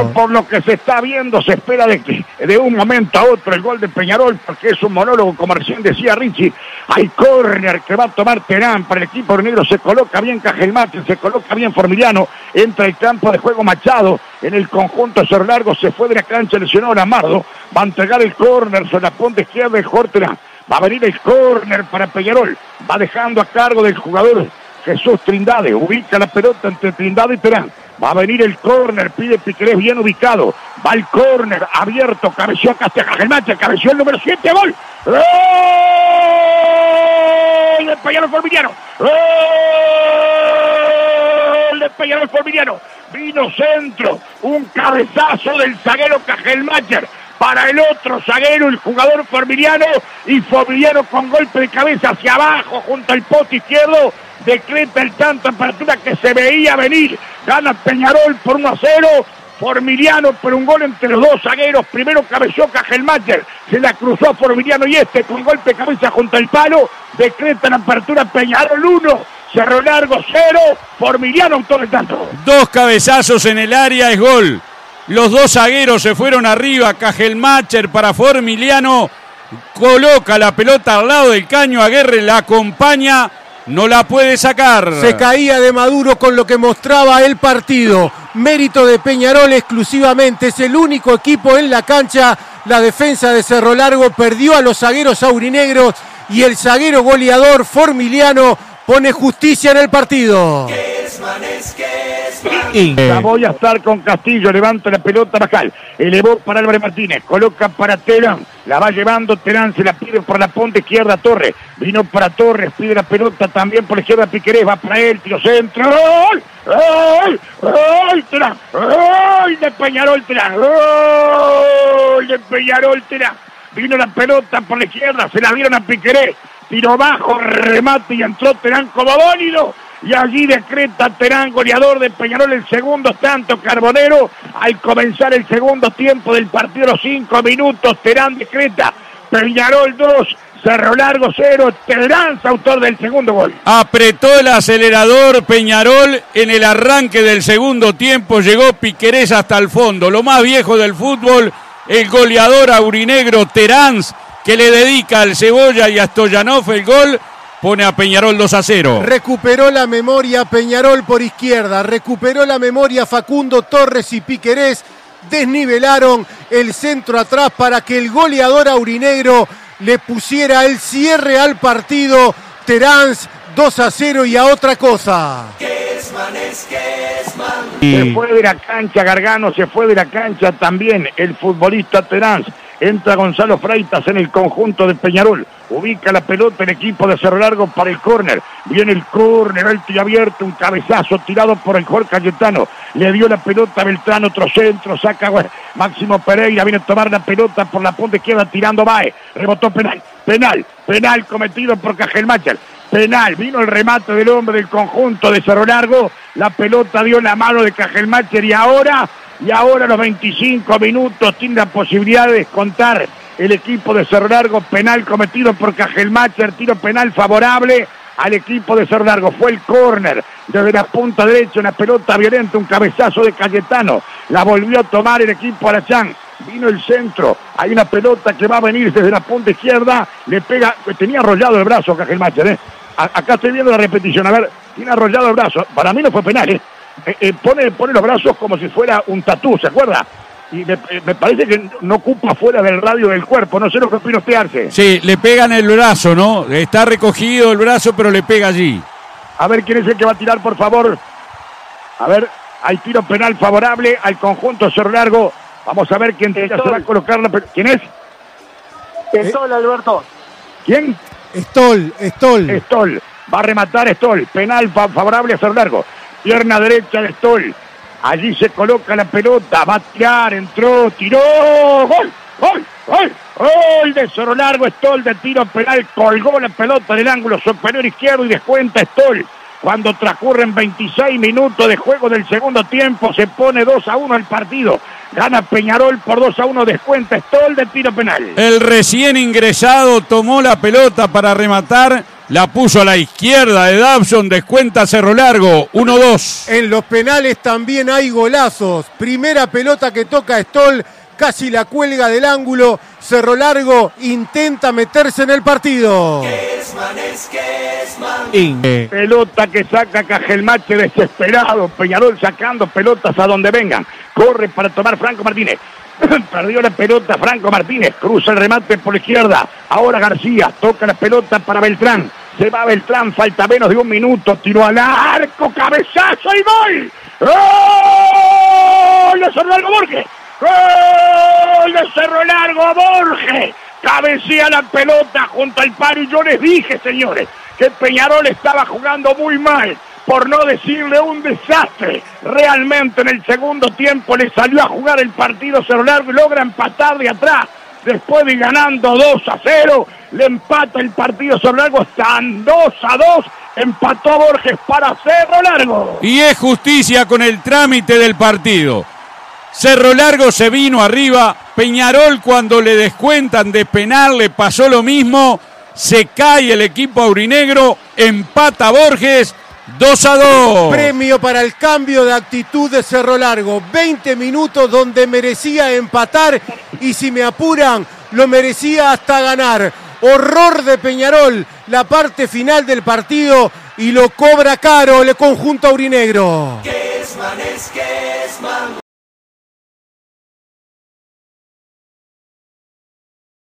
Bueno, por lo que se está viendo, se espera de que de un momento a otro el gol de Peñarol, porque es un monólogo, como recién decía Richie. Hay córner que va a tomar Terán para el equipo negro. Se coloca bien Cajelmate, se coloca bien Formiliano. Entra el campo de juego Machado. En el conjunto Cerro Largo se fue de la cancha, lesionó a Lamardo. Va a entregar el córner sobre la punta izquierda de Jortera. Va a venir el córner para Peñarol. Va dejando a cargo del jugador Jesús Trindade. Ubica la pelota entre Trindade y Terán. Va a venir el córner, pide Piquerés bien ubicado. Va el córner, abierto, cabeció Castellagelmacha, cabeció el número 7, gol. ¡Gol de Peñarol Formiliano! ¡Gol de Peñarol! Vino centro, un cabezazo del zaguero Cajelmacher para el otro zaguero, el jugador Formiliano, y Formiliano con golpe de cabeza hacia abajo junto al poste izquierdo decreta el tanto apertura que se veía venir. Gana Peñarol por 1 a 0. Formiliano, pero un gol entre los dos zagueros. Primero cabezó Cajelmacher, se la cruzó Formiliano y este con golpe de cabeza junto al palo. Decreta la apertura Peñarol 1. Cerro Largo 0. Formiliano todo el tanto. Dos cabezazos en el área es gol. Los dos zagueros se fueron arriba. Cajelmacher para Formiliano. Coloca la pelota al lado del caño. Aguerre la acompaña no la puede sacar. Se caía de Maduro con lo que mostraba el partido. Mérito de Peñarol exclusivamente. Es el único equipo en la cancha. La defensa de Cerro Largo perdió a los zagueros aurinegros y el zaguero goleador Formiliano pone justicia en el partido. La voy a estar con Castillo, levanta la pelota Bajal, elevó para Álvarez Martínez, coloca para Terán, la va llevando Terán, se la pide por la punta izquierda Torres, vino para Torres, pide la pelota también por la izquierda Piquerés, va para él, tiro centro, ¡Gol! ¡Gol! ¡Gol! Terán! ¡Gol! De Peñarol Terán, ¡Gol! De Peñarol Terán, vino la pelota por la izquierda, se la dieron a Piquerés, tiro bajo, remate y entró Terán como bólido y allí decreta Terán, goleador de Peñarol, el segundo tanto Carbonero. Al comenzar el segundo tiempo del partido, los cinco minutos, Terán decreta Peñarol 2, Cerro Largo 0, Terán, autor del segundo gol. Apretó el acelerador Peñarol en el arranque del segundo tiempo, llegó Piquerés hasta el fondo, lo más viejo del fútbol, el goleador aurinegro Terán, que le dedica al Cebolla y a Stoyanov el gol pone a Peñarol 2 a 0. Recuperó la memoria Peñarol por izquierda, recuperó la memoria Facundo Torres y Piquerés, desnivelaron el centro atrás para que el goleador aurinegro le pusiera el cierre al partido. Terán 2 a 0 y a otra cosa. Se fue de la cancha Gargano, se fue de la cancha también el futbolista Terán. Entra Gonzalo Freitas en el conjunto de Peñarol. Ubica la pelota el equipo de Cerro Largo para el córner. Viene el córner, alto y abierto, un cabezazo tirado por el Jorge Cayetano. Le dio la pelota a Beltrán, otro centro, saca Máximo Pereira, viene a tomar la pelota por la punta izquierda tirando Bae. Rebotó penal, penal, penal cometido por Cajelmacher. Penal, vino el remate del hombre del conjunto de Cerro Largo. La pelota dio la mano de Cajelmacher y ahora y ahora los 25 minutos tiene posibilidad de descontar el equipo de Cerro Largo, penal cometido por Cajelmacher, tiro penal favorable al equipo de Cerro Largo. Fue el córner desde la punta derecha, una pelota violenta, un cabezazo de Cayetano. La volvió a tomar el equipo Arachán. Vino el centro, hay una pelota que va a venir desde la punta izquierda, le pega, tenía arrollado el brazo Cajelmacher, ¿eh? acá estoy viendo la repetición, a ver, tiene arrollado el brazo, para mí no fue penal, ¿eh? Eh, eh, pone, pone los brazos como si fuera un tatú, ¿se acuerda? Y me, eh, parece que no ocupa fuera del radio del cuerpo, no sé lo que opina usted, Sí, le pegan el brazo, ¿no? Está recogido el brazo, pero le pega allí. A ver quién es el que va a tirar, por favor. A ver, hay tiro penal favorable al conjunto Cerro Largo. Vamos a ver quién se va a colocar la ¿Quién es? Estol, Alberto. ¿Quién? Estol, Estol. Estol. Va a rematar Estol. Penal favorable a Cerro Largo pierna derecha de Stoll. Allí se coloca la pelota, va a tirar, entró, tiró, gol, gol, gol, gol de Cerro Largo, Stoll de tiro penal, colgó la pelota del ángulo superior izquierdo y descuenta Stoll. Cuando transcurren 26 minutos de juego del segundo tiempo, se pone 2 a 1 el partido. Gana Peñarol por 2 a 1, descuenta Stoll de tiro penal. El recién ingresado tomó la pelota para rematar La puso a la izquierda de Dabson, descuenta Cerro Largo, 1-2. En los penales también hay golazos. Primera pelota que toca Stoll, casi la cuelga del ángulo. Cerro Largo intenta meterse en el partido. Pelota que saca Cajelmache desesperado. Peñarol sacando pelotas a donde vengan. Corre para tomar Franco Martínez. Perdió la pelota Franco Martínez. Cruza el remate por la izquierda. Ahora García. Toca la pelota para Beltrán. Se va Beltrán. Falta menos de un minuto. Tiró al arco. Cabezazo y gol. ¡Gol de Cerro Largo Borges! ¡Gol de Cerro Largo Borges! Cabecía la pelota junto al paro y yo les dije, señores, que Peñarol estaba jugando muy mal, por no decirle un desastre. Realmente en el segundo tiempo le salió a jugar el partido Cerro Largo y logra empatar de atrás. Después de ganando 2 a 0, le empata el partido Cerro Largo, están 2 a 2, empató Borges para Cerro Largo. Y es justicia con el trámite del partido. Cerro Largo se vino arriba. Peñarol cuando le descuentan de penal le pasó lo mismo. Se cae el equipo aurinegro. Empata Borges. 2 a 2. Premio para el cambio de actitud de Cerro Largo. 20 minutos donde merecía empatar y si me apuran, lo merecía hasta ganar. Horror de Peñarol, la parte final del partido y lo cobra caro el conjunto aurinegro. Kesman es Kesman,